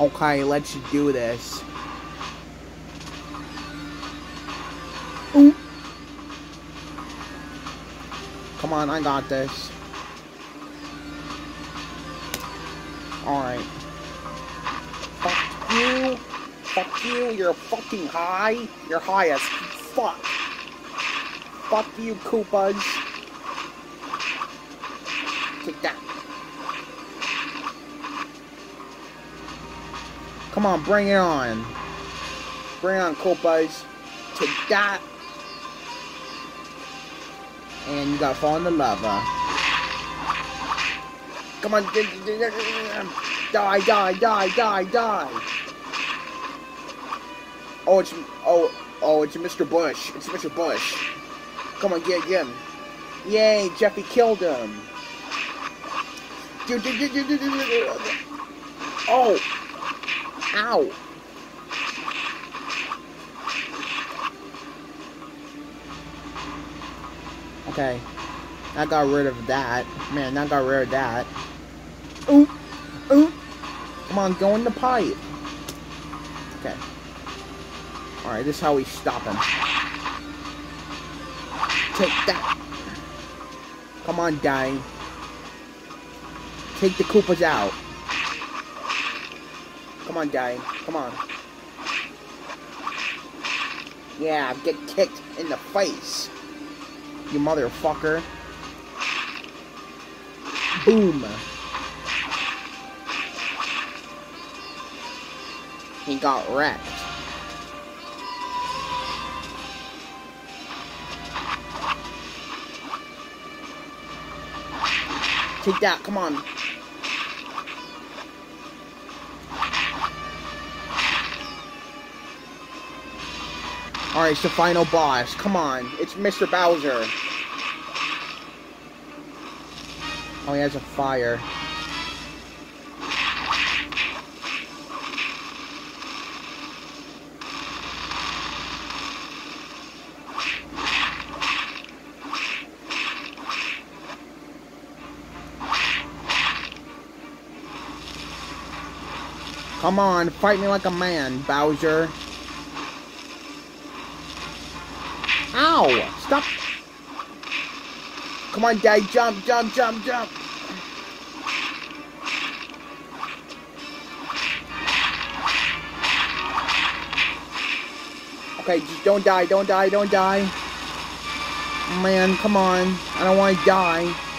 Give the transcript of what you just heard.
Okay, let's do this. Ooh. Come on, I got this. Alright. Fuck you. Fuck you. You're fucking high. You're high as fuck. Fuck you, Koopas. Take that. Come on, bring it on. Bring on, Koopas. to that. And you gotta fall in the lava. Come on, die, die, die, die, die. Oh, it's oh oh, it's Mr. Bush. It's Mr. Bush. Come on, get him. Yay, Jeffy killed him. Oh, ow. Okay. I got rid of that. Man, I got rid of that. Ooh! Ooh! Come on, go in the pipe. Okay. Alright, this is how we stop him. Take that. Come on, die. Take the Koopas out. Come on, die. Come on. Yeah, get kicked in the face you motherfucker. Boom. He got wrecked. Take that, come on. Alright, it's the final boss. Come on. It's Mr. Bowser. Oh, he has a fire. Come on, fight me like a man, Bowser. Ow! Stop! Come on, Daddy, jump, jump, jump, jump! Okay, just don't die, don't die, don't die. Man, come on. I don't want to die.